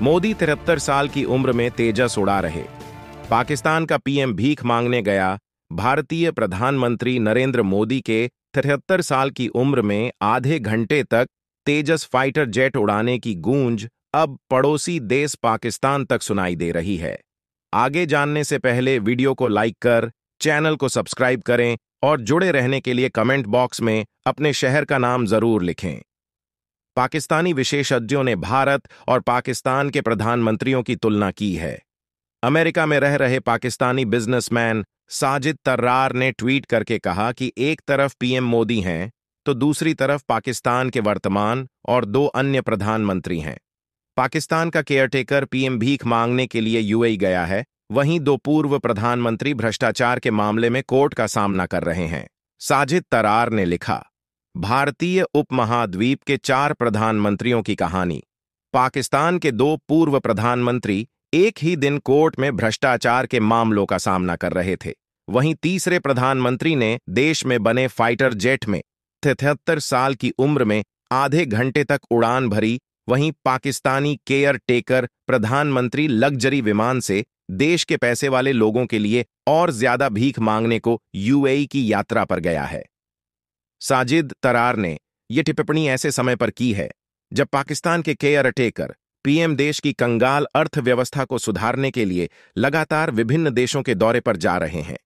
मोदी तिहत्तर साल की उम्र में तेजस उड़ा रहे। पाकिस्तान का पीएम भीख मांगने गया, भारतीय प्रधानमंत्री नरेंद्र मोदी के तिहत्तर साल की उम्र में आधे घंटे तक तेजस फाइटर जेट उड़ाने की गूंज अब पड़ोसी देश पाकिस्तान तक सुनाई दे रही है। आगे जानने से पहले वीडियो को लाइक कर, चैनल को सब्सक्राइब करें और जुड़े रहने के लिए कमेंट बॉक्स में अपने शहर का नाम ज़रूर लिखें। पाकिस्तानी विशेषज्ञों ने भारत और पाकिस्तान के प्रधानमंत्रियों की तुलना की है। अमेरिका में रह रहे पाकिस्तानी बिजनेसमैन साजिद तर्रार ने ट्वीट करके कहा कि एक तरफ़ पीएम मोदी हैं तो दूसरी तरफ़ पाकिस्तान के वर्तमान और दो अन्य प्रधानमंत्री हैं। पाकिस्तान का केयरटेकर पीएम भीख मांगने के लिए यूएई गया है, वहीं दो पूर्व प्रधानमंत्री भ्रष्टाचार के मामले में कोर्ट का सामना कर रहे हैं, साजिद तरार ने लिखा। भारतीय उपमहाद्वीप के चार प्रधानमंत्रियों की कहानी। पाकिस्तान के दो पूर्व प्रधानमंत्री एक ही दिन कोर्ट में भ्रष्टाचार के मामलों का सामना कर रहे थे। वहीं तीसरे प्रधानमंत्री ने देश में बने फाइटर जेट में तिहत्तर साल की उम्र में आधे घंटे तक उड़ान भरी, वहीं पाकिस्तानी केयर टेकर प्रधानमंत्री लग्जरी विमान से देश के पैसे वाले लोगों के लिए और ज़्यादा भीख मांगने को यूएई की यात्रा पर गया है। साजिद तरार ने यह टिप्पणी ऐसे समय पर की है, जब पाकिस्तान के केयर अटेकर पीएम देश की कंगाल अर्थव्यवस्था को सुधारने के लिए लगातार विभिन्न देशों के दौरे पर जा रहे हैं।